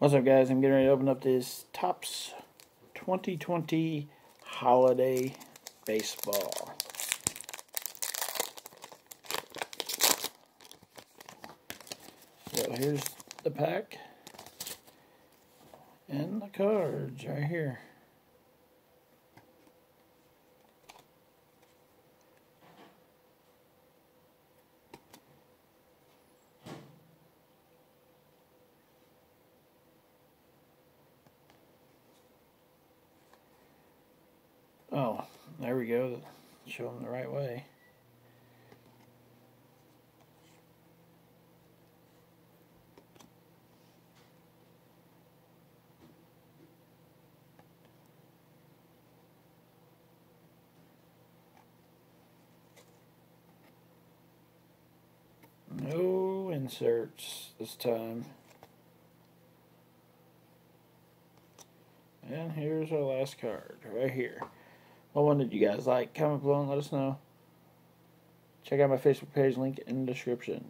What's up, guys? I'm getting ready to open up this Topps 2020 Holiday Baseball. So here's the pack and the cards right here. Oh, there we go. Show them the right way. No inserts this time. And here's our last card right here. What one did you guys like? Comment below and let us know. Check out my Facebook page, link in the description.